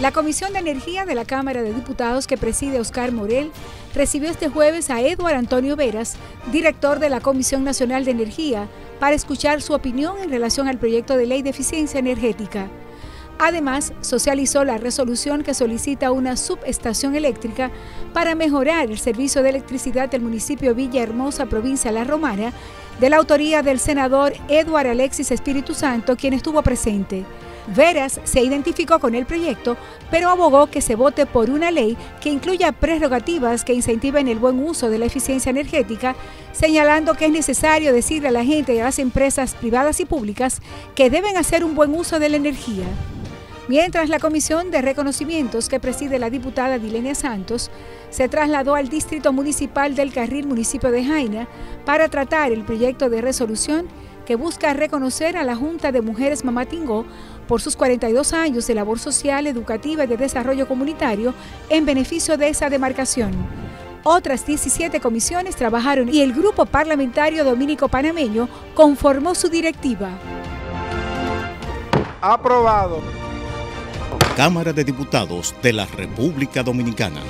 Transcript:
La Comisión de Energía de la Cámara de Diputados que preside Oscar Morel recibió este jueves a Eduardo Antonio Veras, director de la Comisión Nacional de Energía, para escuchar su opinión en relación al proyecto de ley de eficiencia energética. Además, socializó la resolución que solicita una subestación eléctrica para mejorar el servicio de electricidad del municipio Villahermosa, provincia La Romana, de la autoría del senador Eduardo Alexis Espíritu Santo, quien estuvo presente. Veras se identificó con el proyecto, pero abogó que se vote por una ley que incluya prerrogativas que incentiven el buen uso de la eficiencia energética, señalando que es necesario decirle a la gente y a las empresas privadas y públicas que deben hacer un buen uso de la energía. Mientras la comisión de reconocimientos que preside la diputada Dilenia Santos se trasladó al Distrito Municipal del Carril, municipio de Jaina, para tratar el proyecto de resolución que busca reconocer a la Junta de Mujeres Mamatingó por sus 42 años de labor social, educativa y de desarrollo comunitario en beneficio de esa demarcación. Otras 17 comisiones trabajaron y el Grupo Parlamentario Dominico Panameño conformó su directiva. Aprobado. Cámara de Diputados de la República Dominicana.